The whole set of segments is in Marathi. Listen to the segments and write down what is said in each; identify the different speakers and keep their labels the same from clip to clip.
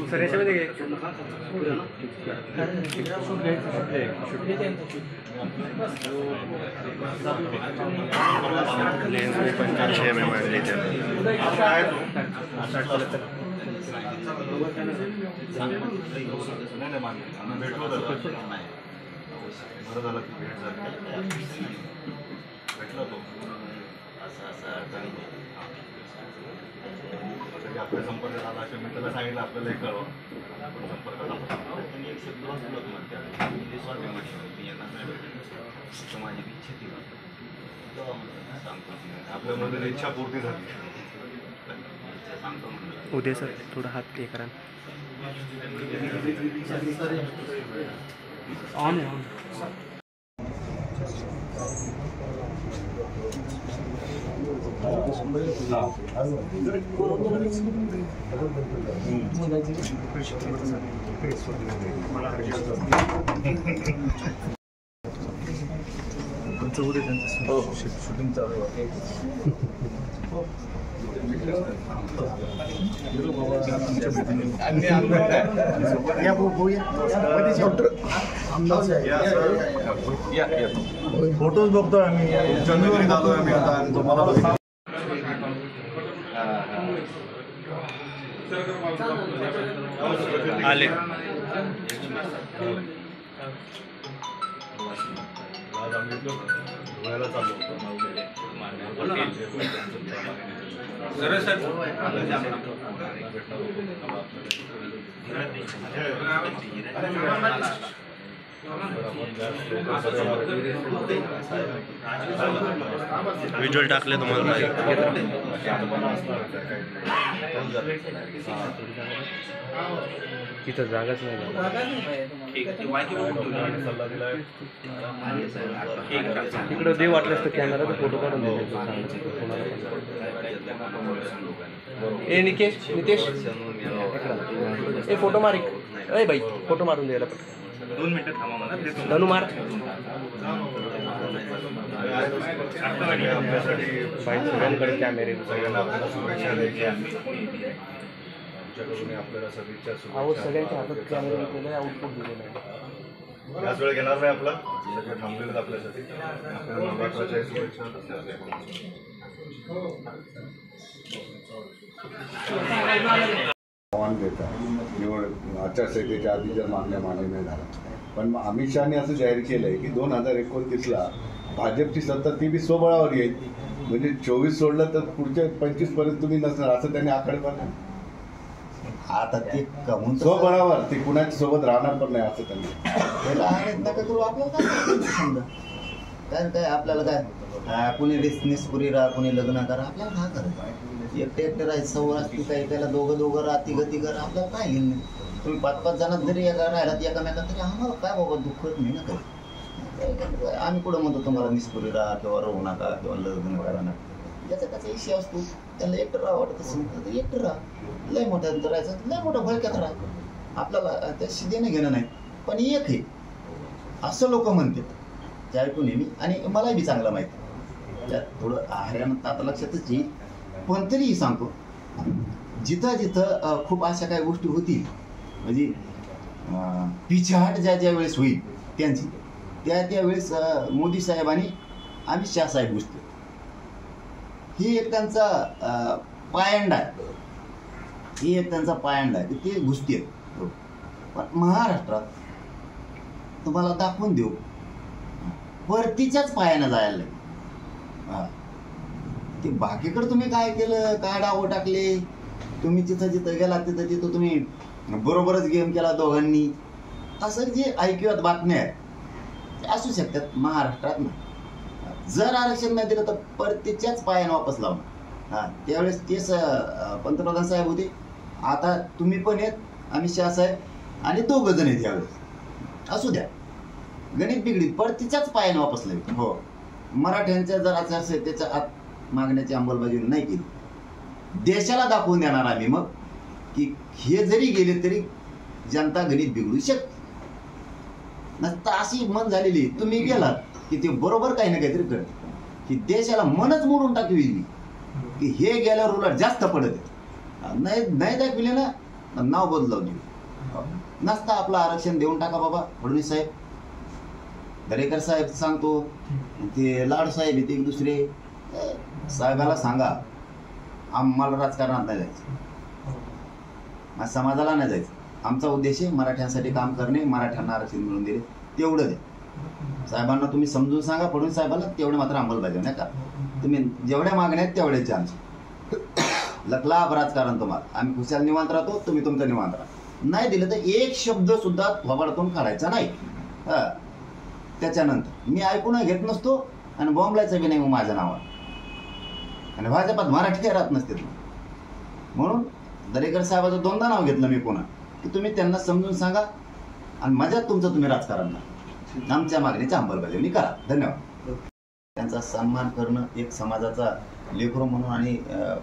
Speaker 1: सर याच्यामध्ये काय लेन्स मी
Speaker 2: भेटलो बरं झालं की भेट झाली भेटलो तो असं असं. अडचण तरी आपल्या संपर्कात आला असेल मी त्याला सांगितलं आपल्याला एक कळवा आपण संपर्कात. त्यांनी एक शब्द वाचला होता मला त्यावेळी. मी ते स्वामी म्हटलं, मी येणार नाही भेटले. तर माझी इच्छा ती सांगतो आपल्यामध्ये इच्छा पूर्ती झाली सांगतो म्हणलं
Speaker 1: उद्या सर थोडा हात हे करा ऑन आहे ऑन
Speaker 2: शूटिंग चालू आहे फोटोज बघतोय आम्ही चंद्रगिरीत आलोय आम्ही आता आणि तुम्हाला बघितलं
Speaker 1: आले
Speaker 2: आज आम्ही धुळ्याला चाललो होतो
Speaker 1: व्हिज्युअल टाकले तुम्हाला तिथं जागाच नाही
Speaker 2: सल्ला दिलाय.
Speaker 1: इकडं दे वाटलंच तर कॅमेरा फोटो काढून दे ए निकेश नितेश. ए फोटो मार एक. ए बाई फोटो मारून द्यायला पटकन.
Speaker 2: दोन मिनिटं थांबा मला.
Speaker 1: धनु मार. बाई सगळ्यांकडे कॅमेरे
Speaker 2: सगळ्यांना आपल्याला शुभेच्छा द्यायच्या आमच्याकडून आपल्याला सदिच्छा
Speaker 1: अहो
Speaker 2: शुभेच्छा
Speaker 1: सगळ्यांच्या हातात कॅमेरे घेतलेले आउटपुट दिलेलं आहे
Speaker 2: याच वेळ घेणार नाही आपला? सगळे थांबलेले आपल्यासाठी. आपल्याला नवरात्राच्या शुभेच्छा
Speaker 3: आव्हान देतात. निवड आचारसंहितेच्या आधी जर मागण्या मान्य नाही झाल्या. पण मग अमित शहाने असं जाहीर केलं आहे की दोन हजार एकोणतीसला भाजपची सत्ता ती बी स्वबळावर येईल. म्हणजे चोवीस सोडलं तर पुढच्या पंचवीसपर्यंत तुम्ही नसणार असं त्यांनी आकडे पण
Speaker 4: आता ते कमवून तर
Speaker 3: स्वबळावर ते कुणाच्या सोबत राहणार पण नाही असं त्यांनी.
Speaker 4: आहेत नका करू आपल्याला काय समजा. काय काय आपल्याला काय? हा, कुणी बिझनेस पुरी राहा कुणी लग्न करा आपल्याला काय करायचं एकटे एकटे राहायचं सवय असते काही त्याला दोघं दोघं राहा तिघं तिघं राहा आपल्याला काय घेऊन नाही. तुम्ही पाच पाच जणात जरी एका राहिलात एकामेकात तरी आम्हाला काय बाबा दुःख नाही ना काही? आम्ही कुठं म्हणतो तुम्हाला निस्पुरी राहा किंवा राहू नका किंवा लग्न करा ना ज्याचा त्याचा विषय असतो. त्याला एकटं राहा वाटत असेल तर ते एकटं राहा. लय मोठ्यात राहायचं लय मोठं भळक्यात राहा. आपल्याला त्याशी देणं घेणं नाही पण एक आहे. असं लोक म्हणतात. ते ऐकून मी. आणि मलाही बी चांगलं माहिती त्यात थोडं हरियाणा आता लक्षातच येईल. पण तरीही सांगतो जिथं जिथं खूप अशा काही गोष्टी होतील म्हणजे अं, पिछाट ज्या ज्या वेळेस होईल त्यांची त्या त्यावेळेस मोदी साहेब आणि अमित शहा साहेब गोष्टी. ही एक त्यांचा पायंड पायंडा आहे. ही एक त्यांचा पायंडा आहे. की ते घुसते पण महाराष्ट्रात तुम्हाला दाखवून देऊ. परतीच्याच पायानं जायला लागेल. हा. ते बाकीकडे तुम्ही काय केलं? काय डावं टाकले? तुम्ही तिथं जिथं गेला तिथं तिथं तुम्ही बरोबरच गेम केला दोघांनी. असं जे ऐकूयात बातम्या आहेत ते असू शकतात महाराष्ट्रात ना जर आरक्षण नाही दिलं तर परतीच्याच पायानं वापस लावणार हा त्यावेळेस तेच पंतप्रधान साहेब होते. आता तुम्ही पण येत अमित शहा साहेब आणि दोघं जण आहेत यावेळेस. असू द्या. गणित बिगडीत परतीच्याच पायाने वापस लागेल हो. मराठ्यांच्या जर आचारसंहितेच्या आत मागण्याची अंमलबजावणी नाही केली देशाला दाखवून देणार आम्ही मग की हे जरी गेले तरी जनता गणित बिघडू शकते. नसता अशी मन झालेली तुम्ही गेलात की ते बरोबर काही ना काहीतरी करत की देशाला मनच मोडून टाकवी की हे गेल्यावर उलट जास्त पडत नाही नाही दाखविले ना नाव बदलवली नसता आपलं आरक्षण देऊन टाका बाबा फडणवीस साहेब. दरेकर साहेब सांगतो ते लाड साहेब येते एक दुसरे. साहेबाला सांगा आम्हाला राजकारणात नाही जायचं. समाजाला नाही जायचं. आमचा उद्देश आहे मराठ्यांसाठी काम करणे मराठ्यांना आरक्षण मिळून दिले तेवढंच आहे. साहेबांना तुम्ही समजून सांगा पडून साहेबांना तेवढे मात्र अंमलबजावणी नाही का तुम्ही जेवढ्या मागण्या आहेत तेवढ्याचे आमचे लकलाभ राजकारण तुम्हाला. आम्ही खुशाल निवांत राहतो तुम्ही तुमचं निवांत राहा. नाही दिलं तर एक शब्द सुद्धा थोबाडतून काढायचा नाही. हा. त्याच्यानंतर मी ऐकून घेत नसतो आणि बॉम्बलायचं बी नाही मग माझ्या नावावर. आणि भाजपात मराठी राहत नसते म्हणून दरेकर साहेबाचं दोनदा नाव घेतलं मी पुन्हा. की तुम्ही त्यांना समजून सांगा आणि मजात तुमचं तुम्ही राजकारण करा. आमच्या मागणीची अंमलबजावणी करा. धन्यवाद. त्यांचा सन्मान करणं एक समाजाचा लेकरू म्हणून आणि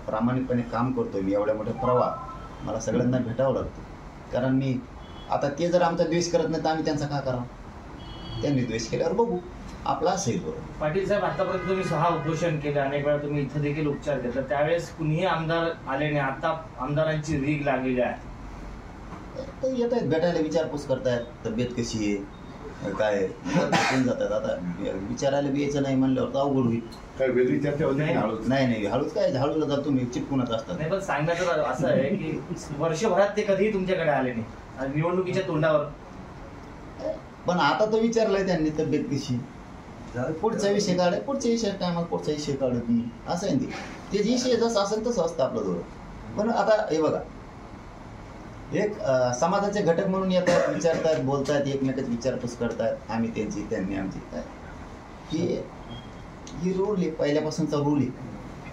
Speaker 4: प्रामाणिकपणे काम करतोय मी. एवढ्या मोठ्या प्रवाह मला सगळ्यांना भेटावं लागतं. कारण मी आता ते जर आमचा द्वेष करत नाही तर आम्ही त्यांचा का करावा? त्यांनी द्वेष केल्यावर बघू. आपला असेल बरोबर.
Speaker 5: पाटील साहेब आतापर्यंत तुम्ही सहा उपोषण केले. अनेक वेळा तुम्ही इथं देखील उपचार घेतला. त्यावेळेस कुणीही आमदार आले नाही. आता आमदारांची रीग लागलेली आहे.
Speaker 4: तर येत आहेत भेटायला विचारपूस करतायत तब्येत कशी आहे काय भेटून जातात. आता विचारायला बी यायचं नाही म्हणल्यावर तर अवघड होईल.
Speaker 3: काय वेगळी चर्चा होती की
Speaker 5: नाही.
Speaker 3: हळूच?
Speaker 4: नाही नाही हळूच काय हळूला जातो मी चिटकूनच असतात.
Speaker 5: नाही पण सांगण्याचं असं आहे की वर्षभरात ते कधीही तुमच्याकडे आले नाही. आणि निवडणुकीच्या तोंडावर.
Speaker 4: पण आता तर विचारलंय त्यांनी तब्येत कशी. पुढचा विषय काढे पुढच्या विषय टायमाला पुढचा विषय काढू तुम्ही असं आहे ना ते. ते विषय जसं असेल तसं असतं आपलं जवळ पण आता हे बघा एक समाजाचे घटक म्हणून येतात विचारतात बोलतात एकमेकाची विचारपूस करतात. आम्ही त्यांची त्यांनी आमची काय ही ही रूल आहे पहिल्यापासूनचा रूल आहे.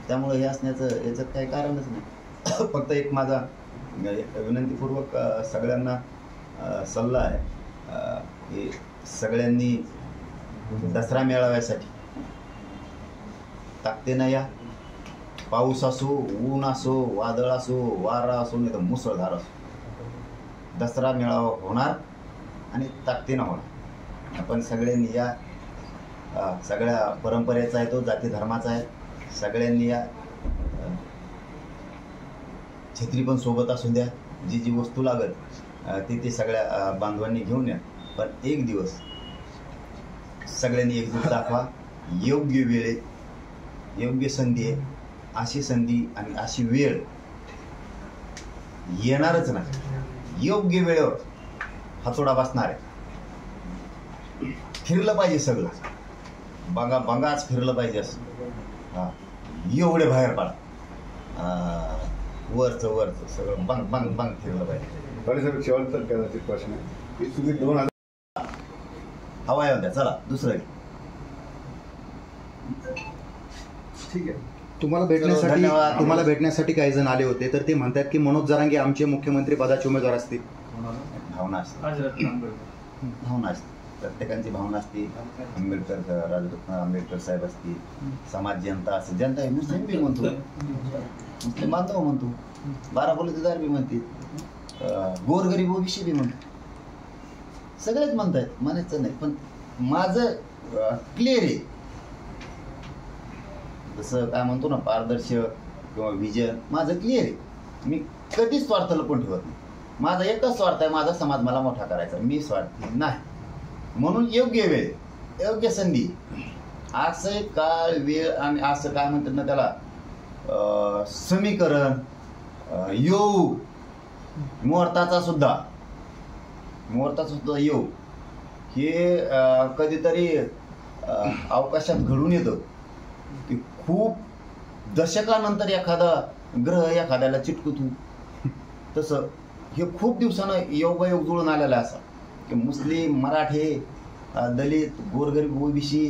Speaker 4: त्यामुळे हे असण्याचं याचं काही कारणच नाही. फक्त एक माझा विनंतीपूर्वक सगळ्यांना सल्ला आहे. की सगळ्यांनी दसरा मेळाव्यासाठी ताकदीनं या. पाऊस असो ऊन असो वादळ असो वारा असो नाही तर मुसळधार असो. दसरा मेळावा होणार आणि ताकदीनं होणार. आपण सगळ्यांनी या सगळ्या परंपरेचा आहे तो जाती धर्माचा आहे. सगळ्यांनी या छत्री पण सोबत असू द्या. जी जी वस्तू लागत ते ती ती सगळ्या बांधवांनी घेऊन या. पण एक दिवस सगळ्यांनी एकजूट दाखवा. योग्य वेळ आहे. योग्य संधी आहे. अशी संधी आणि अशी वेळ येणारच नाही. योग्य वेळेवर हातोडा बसणार आहे. फिरलं पाहिजे सगळं. बंगा बंगाच फिरलं पाहिजे असं. हा. एवढे बाहेर पडा. वरचं वरचं सगळं बंग बंग बंग फिरलं पाहिजे.
Speaker 3: बरं शेवटचा कदाचित प्रश्न आहे. की तुम्ही दोन हजार
Speaker 4: हवा द्या. चला दुसरं.
Speaker 3: ठीक आहे.
Speaker 6: तुम्हाला भेटण्यासाठी. तुम्हाला भेटण्यासाठी काही जण आले होते तर ते म्हणतात की मनोज जरांगे आमचे मुख्यमंत्री पदाचे उमेदवार असतील.
Speaker 4: भावना असते
Speaker 5: आज रत्नागिरी.
Speaker 4: भावना असते प्रत्येकाची भावना असते आंबेडकर राजरत्न आंबेडकर साहेब असतील. समाज जनता असते जनता आहे मुस्लिम बी म्हणतो. मुस्लिम बांधव म्हणतो. बारा बलुतेदार बी म्हणतील. अं, गोरगरीब ओबीसी बी म्हणतो. सगळेच म्हणतायत. म्हणायचं नाही. पण माझं क्लिअर आहे. जसं काय म्हणतो ना पारदर्शक किंवा विजन माझं क्लिअर आहे. मी कधीच स्वार्थ लपून ठेवत नाही. माझा एकच स्वार्थ आहे माझा समाज मला मोठा करायचा. मी स्वार्थी नाही. म्हणून योग्य वेळ योग्य संधी. असं काळ वेळ आणि असं काय म्हणतात ना त्याला समीकरण येऊ. योग मुहूर्ताचा सुद्धा. मुहूर्ताचा सुद्धा योग हे कधीतरी अवकाशात घडून येतं. की खूप दशकानंतर एखादा ग्रह एखाद्याला चिटकतो. तसं हे खूप दिवसानं योगायोग जुळून आलेला असा. की मुस्लिम मराठे दलित गोरगरीब ओबीसी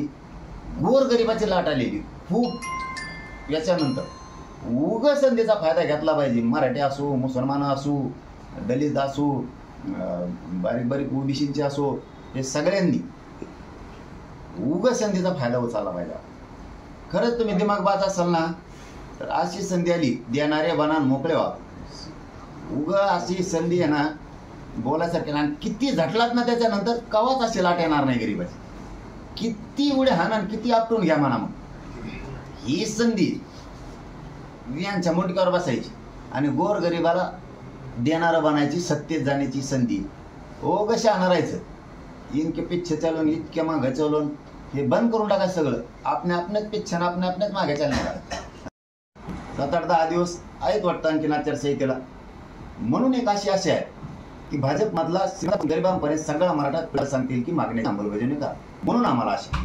Speaker 4: गोरगरिबाची लाट आलेली. खूप याच्यानंतर. उग संधीचा फायदा घेतला पाहिजे. मराठी असो मुसलमान असो दलित असो बारीक बारीक ओबीसींचे असो हे सगळ्यांनी उग संधीचा फायदा उचलला पाहिजे. खरंच तुम्ही दिमागबाज असाल ना तर अशी संधी आली देणारे बनान मोकळे व्हा. उग अशी संधी आहे ना बोलायसारखी आणि किती झटलात ना त्याच्यानंतर कवाच अशी लाट येणार नाही गरीबाची. किती उड्या हाना किती आपटून घ्या म्हणा मग. ही संधी यांच्या मुंडक्यावर बसायची आणि गोरगरिबाला देणारं बनायची सत्तेत जाण्याची संधी. ओ कशा आणारायचं इनके पिच्छे चालून इतके मागं चालून हे बंद करून टाका सगळं. आपल्या आपणच पिच्छान आपल्या आपणच मागे चालणार सात आठ दहा दिवस आहेत वाटतं आणखी आचारसंहितेला. म्हणून एक अशी आशा आहे की भाजपमधला गरिबांपर्यंत सगळा मराठा सांगतील की मागणी अंमलबजावणी का म्हणून आम्हाला आशा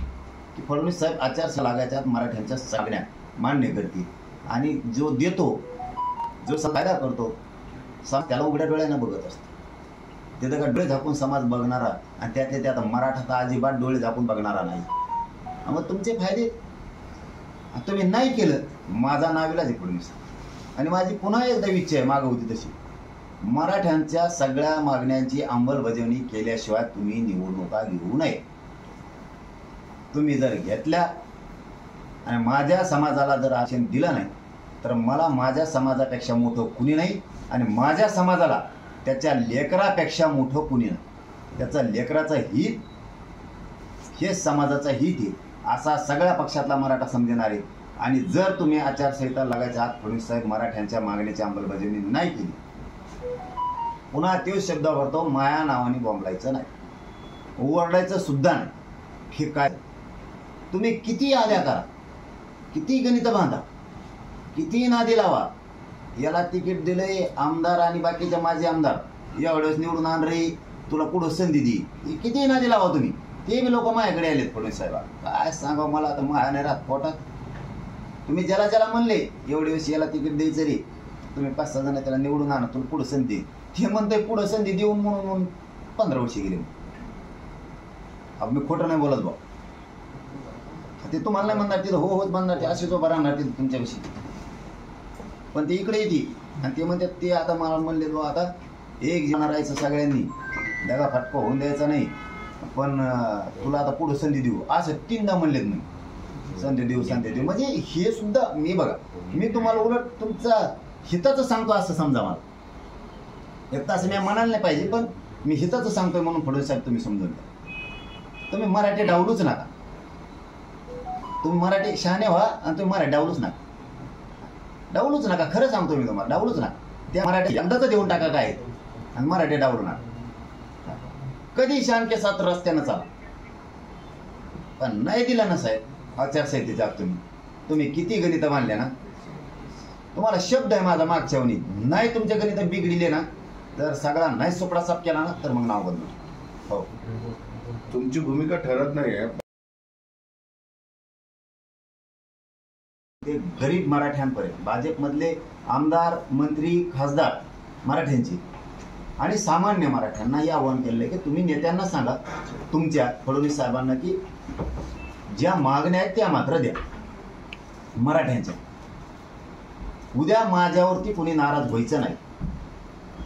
Speaker 4: की फडणवीस साहेब आचारसंहिता लागायच्या मराठ्यांच्या सगळ्या मान्य करतील. आणि जो देतो जो फायदा करतो त्याला उघड्या डोळ्यानं बघत असतो. तिथं का डोळे झाकून समाज बघणारा आणि त्यातल्या त्यात मराठा तर अजिबात डोळे झाकून बघणारा नाही. मग तुमचे फायदे? तुम्ही नाही केलं माझा नावेलाच एकोणीस आणि माझी पुन्हा एकदा इच्छा आहे मागं होती तशी. मराठ्यांच्या सगळ्या मागण्यांची अंमलबजावणी केल्याशिवाय तुम्ही निवडणुका घेऊ नये. तुम्ही जर घेतल्या आणि माझ्या समाजाला जर आरक्षण दिलं नाही तर मला माझ्या समाजापेक्षा मोठं कुणी नाही आणि माझ्या समाजाला त्याच्या लेकरापेक्षा मोठं कुणी नाही. त्याचं लेकराचं हित हे समाजाचं हित आहे. असा सगळ्या पक्षातला मराठा समजणार आहे. आणि जर तुम्ही आचारसंहिता लागायच्या आत फडणवीस साहेब मराठ्यांच्या मागणीची अंमलबजावणी नाही केली पुन्हा तेच शब्द भरतो माया नावाने बोंबलायचं नाही. ओरडायचं सुद्धा नाही. हे काय? तुम्ही किती आद्या करा? किती गणित बांधा? किती नादी लावा? याला तिकीट दिलंय आमदार आणि बाकीचे माझे आमदार. एवढ्याच निवडून आण रे. तुला पुढं संधी दी? हे किती नादी लावा तुम्ही? ते बी लोक माझ्याकडे आलेत फडणवीस साहेबा. काय सांगा मला आता माया नाही राहत पोटात. तुम्ही ज्याला ज्याला म्हणले एवढे दिवस याला तिकीट द्यायचं रे. तुम्ही पाच सहा जण त्याला निवडून आणा तुला पुढं संधी? हे ते म्हणतोय पुढं संधी देऊन म्हणून म्हणून पंधरा वर्षे गेले अब मी खोटं नाही बोलत बा ते तुम्हाला नाही म्हणणार तिथं हो होत म्हणणार ते असेच तो राहणार तिथं तुमच्याविषयी. पण ते इकडे येते. आणि ते म्हणतात ते आता मला म्हणले तो आता एक जण राहायचं सगळ्यांनी. दगा फटका होऊन द्यायचा नाही. पण तुला आता पुढं संधी देऊ. असं तीनदा म्हणलेत मी. संधी देऊ संधी देऊ. म्हणजे हे सुद्धा मी बघा मी तुम्हाला उलट तुमचा हिताचं सांगतो असं समजा मला. एक तास मी म्हणायला नाही पाहिजे पण मी हिताचं सांगतोय म्हणून फडणवीस साहेब तुम्ही समजून घ्या. तुम्ही मराठी डावलूच नका. तुम्ही मराठी शहाणे व्हा आणि तुम्ही मराठी डावलूच नका. डावलूच नका खरं सांगतो मी तुम्हाला डावलूच नका. त्या मराठी अंदाज देऊन टाका काय आणि मराठी डावलू नका कधी शांके सात रस्त्यानं चाला. पण नाही दिला ना साहेब आचारसंहितेच्या आत तुम्ही. तुम्ही किती गणित मानले ना? तुम्हाला शब्द आहे माझा मागच्यावनी नाही तुमच्या गणित बिघडिले ना तर सगळा नाही सोपडा साफ केला ना तर मग नाव बदलू. हो.
Speaker 3: तुमची भूमिका ठरत नाही आहे.
Speaker 4: ते गरीब मराठ्यांपर्यंत. भाजपमधले आमदार मंत्री खासदार मराठ्यांची. आणि सामान्य मराठ्यांना हे आवाहन केलेलं आहे की तुम्ही नेत्यांना सांगा तुमच्या फडणवीस साहेबांना की ज्या मागण्या आहेत त्या मात्र द्या. मराठ्यांच्या. उद्या माझ्यावरती कोणी नाराज व्हायचं नाही.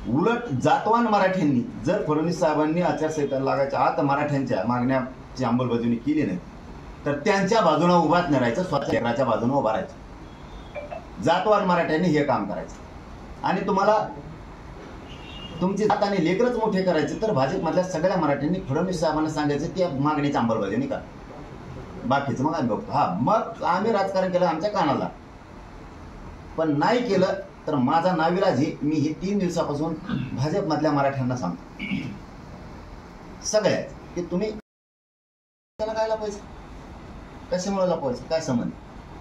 Speaker 4: उलट जातवान मराठ्यांनी जर फडणवीस साहेबांनी आचारसंहिता लागायच्या आत मराठ्यांच्या मागण्याची अंमलबजावणी केली नाही तर त्यांच्या बाजूने उभाच नाही राहायचं स्वतः बाजूने उभा राहायचं. जातवार मराठ्यांनी हे काम करायचं. आणि तुम्हाला तुमची जात आणि लेकरच मोठे करायचे तर भाजपमधल्या सगळ्या मराठ्यांनी फडणवीस साहेबांना सांगायचं त्या मागणीची अंमलबजावणी का बाकीचं मग आम्ही बघतो. हा मग आम्ही राजकारण केलं आमच्या कानाला. पण नाही केलं तर माझा नाविराज हे मी हे तीन दिवसापासून भाजपमधल्या मराठ्यांना सांगतो. सगळ्यात की तुम्ही त्याला पाहिजे. कशामुळे लपवायचं? काय संबंध?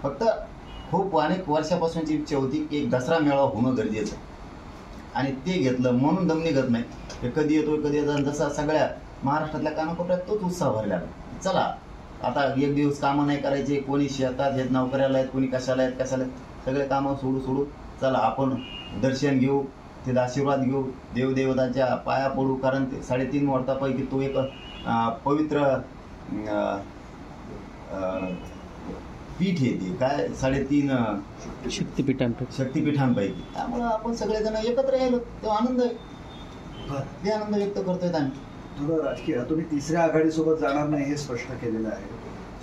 Speaker 4: फक्त खूप अनेक वर्षापासूनची इच्छा होती की एक दसरा मेळावा होणं गरजेचं. आणि ते घेतलं म्हणून दम निघत नाही. हे कधी येतो कधी येतो आणि जसा सगळ्या महाराष्ट्रातल्या कानाकोपऱ्यात तोच उत्साह भरला चला आता एक दिवस कामं नाही करायचे कोणी शेतात आहेत नोकऱ्याला आहेत कोणी कशाला आहेत कशाला आहेत सगळे कामं सोडू सोडू. चला आपण दर्शन घेऊ तिथे आशीर्वाद घेऊ देवदेवतांच्या पाया पडू कारण ते साडेतीन वर्षापैकी तो एक पवित्र पीठ आहे ते काय? साडेतीन
Speaker 1: शक्तिपीठांपैकी.
Speaker 4: शक्तिपीठांपैकी. त्यामुळं आपण सगळेजण एकत्र राहिलो तेव्हा आनंद आहे. ते आनंद व्यक्त करतोय आम्ही.
Speaker 7: थोडं राजकीय तुम्ही तिसऱ्या आघाडीसोबत जाणार नाही हे स्पष्ट केलेलं आहे.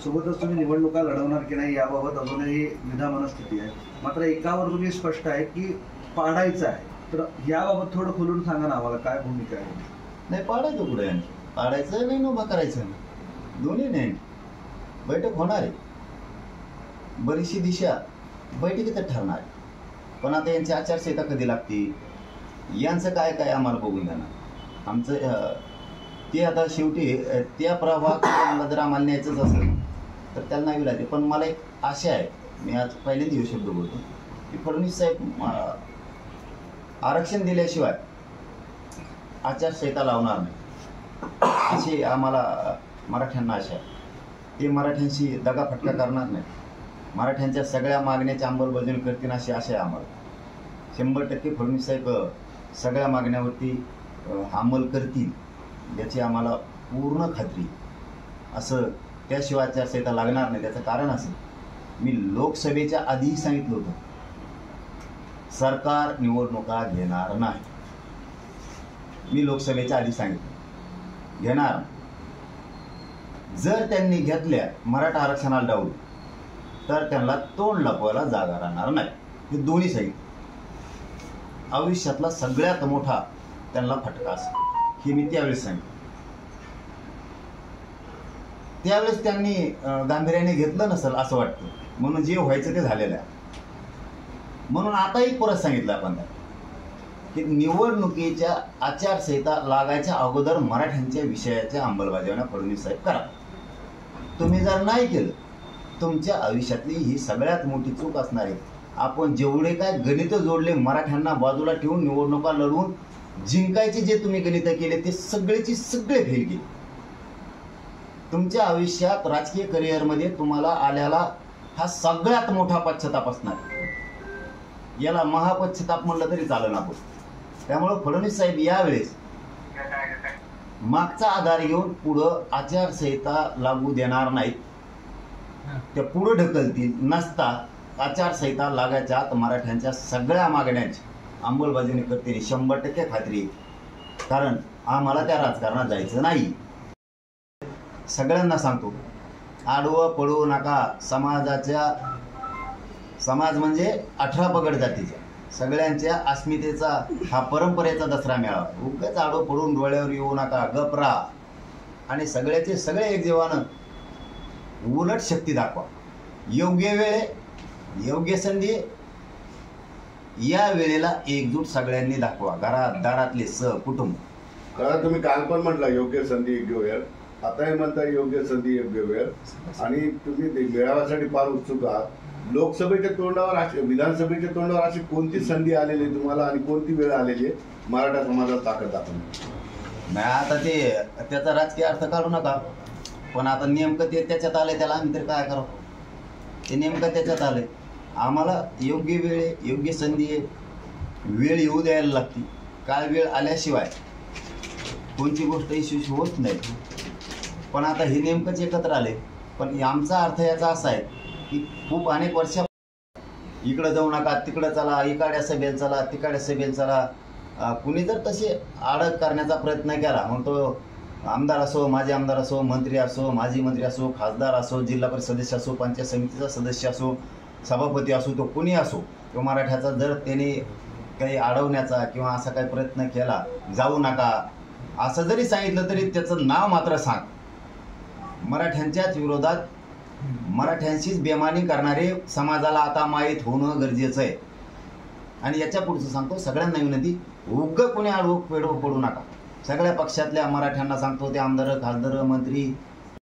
Speaker 7: सोबतच तुम्ही निवडणुका लढवणार की नाही याबाबत अजूनही विधा मनस्थिती आहे. मात्र एकावर तुम्ही स्पष्ट आहे की पाडायचं आहे. तर याबाबत थोडं खोलून सांगा ना आम्हाला काय भूमिका आहे?
Speaker 4: नाही पाडायचं पुढे आणखी पाडायचं नाही ना उभं करायचं दोन्ही नाही. बैठक होणार आहे. बरीचशी दिशा बैठकीतच ठरणार आहे. पण आता यांची आचारसंहिता कधी लागते यांचं काय काय आम्हाला बघून देणार आमचं ते आता शेवटी त्या प्रवाहात आम्हाला जर आम्हाला न्यायचंच असेल तर त्यांना नाही लागते पण मला एक आशा आहे मी आज पहिल्यांदा येऊ शब्द बोलतो की फडणवीस साहेब आरक्षण दिल्याशिवाय आचारसंहिता लावणार नाही. अशी आम्हाला मराठ्यांना आशा आहे. ते मराठ्यांशी दगाफटका करणार नाही मराठ्यांच्या सगळ्या मागण्याची अंमलबजावणी करतील अशी आशा आहे आम्हाला. शंभर टक्के फडणवीस साहेब सगळ्या मागण्यावरती अंमल करतील याची आम्हाला पूर्ण खात्री. असं त्याशिवाय आचारसंहिता लागणार नाही त्याचं कारण असं. मी लोकसभेच्या आधीही सांगितलं होतं सरकार निवडणुका घेणार नाही. मी लोकसभेच्या आधी सांगितलं. घेणार. जर त्यांनी घेतल्या मराठा आरक्षणाला डाऊन तर त्यांना तोंड लपवायला जागा राहणार नाही. हे दोन्ही सैनिक आयुष्यातला सगळ्यात मोठा त्यांना फटका असेल. हे मी त्यावेळेस सांगितलं त्यावेळेस त्यांनी गांभीर्याने घेतलं नसेल असं वाटतं. म्हणून जे व्हायचं ते झालेलं आहे. म्हणून आताही परत सांगितलं आपण की निवडणुकीच्या आचारसंहिता लागायच्या अगोदर मराठ्यांच्या विषयाच्या अंमलबजावण्या फडणवीस साहेब करा. तुम्ही जर नाही केलं तुमच्या आयुष्यातली ही सगळ्यात मोठी चूक असणार आहे आपण जेवढे काय गणित जोडले मराठ्यांना बाजूला ठेवून निवडणुका लढवून जिंकायचे जे तुम्ही गणित केले ते सगळेची सगळे फेल गेले तुमच्या आयुष्यात राजकीय करिअरमध्ये तुम्हाला आल्याला हा सगळ्यात मोठा पश्चाताप असणार आहे. याला महापश्चाताप म्हणलं तरी चालेल आपण त्यामुळं फडणवीस साहेब यावेळेस मागचा आधार घेऊन पुढं आचारसंहिता लागू देणार नाहीत. त्या पुढं ढकलतील नसता आचारसंहिता लागायच्या आत मराठ्यांच्या सगळ्या मागण्यांची अंमलबजावणी करते शंभर टक्के खात्री कारण आम्हाला त्या राजकारणात जायचं नाही. सगळ्यांना सांगतो आडवं पडू नका. समाजाच्या समाज म्हणजे अठरा पगड जातीच्या सगळ्यांच्या अस्मितेचा हा परंपरेचा दसरा मेळावा. उगाच आडवं पडून डोळ्यावर येऊ नका गपरा आणि सगळ्याचे सगळे एक जीवानं उलट शक्ती दाखवा. योग्य वेळे योग्य संधी या वेळेला एकजूट सगळ्यांनी दाखवा. घरात दारातले स कुटुंब.
Speaker 3: कारण तुम्ही काल पण म्हटला योग्य संधी योग्य वेळ आताही म्हणता योग्य संधी योग्य वेळ आणि तुम्ही मेळाव्यासाठी फार उत्सुक आहात. लोकसभेच्या तोंडावर अशी विधानसभेच्या तोंडावर अशी कोणती संधी आलेली आहे तुम्हाला आणि कोणती वेळ आलेली आहे? मराठा समाजाला ताकद दाखवण्याची
Speaker 4: नाही आता ते त्याचा राजकीय अर्थ काढू नका. पण आता नेमकं ते त्याच्यात आलंय त्याला आम्ही तर काय करावं? ते नेमकं त्याच्यात आलंय. आम्हाला योग्य वेळ आहे, योग्य संधी आहे. वेळ येऊ द्यायला लागते. काय वेळ आल्याशिवाय कोणती गोष्ट यशस्वी होत नाही. पण आता हे नेमकंच एकत्र आले पण आमचा अर्थ याचा असा आहे की खूप अनेक वर्षा इकडं जाऊ नका तिकडं चला इकाड्या सभेल चला तिकाड्या सभेल चला. कुणी जर तसे आडक करण्याचा प्रयत्न केला मग तो आमदार असो माजी आमदार असो मंत्री असो माजी मंत्री असो खासदार असो जिल्हा परिषद सदस्य असो पंचायत समितीचा सदस्य असो सभापती असो तो कुणी असो किंवा मराठ्याचा जर त्याने काही अडवण्याचा किंवा असा काही प्रयत्न केला जाऊ नका असं जरी सांगितलं तरी त्याचं नाव मात्र सांग. मराठ्यांच्याच विरोधात मराठ्यांशीच बेमानी करणारे समाजाला आता माहीत होणं गरजेचं आहे. आणि याच्या पुढचं सांगतो सगळ्यांना विनंती उग कोणी आडवं पेडवं पडू नका. सगळ्या पक्षातल्या मराठ्यांना सांगतो ते आमदार खासदार मंत्री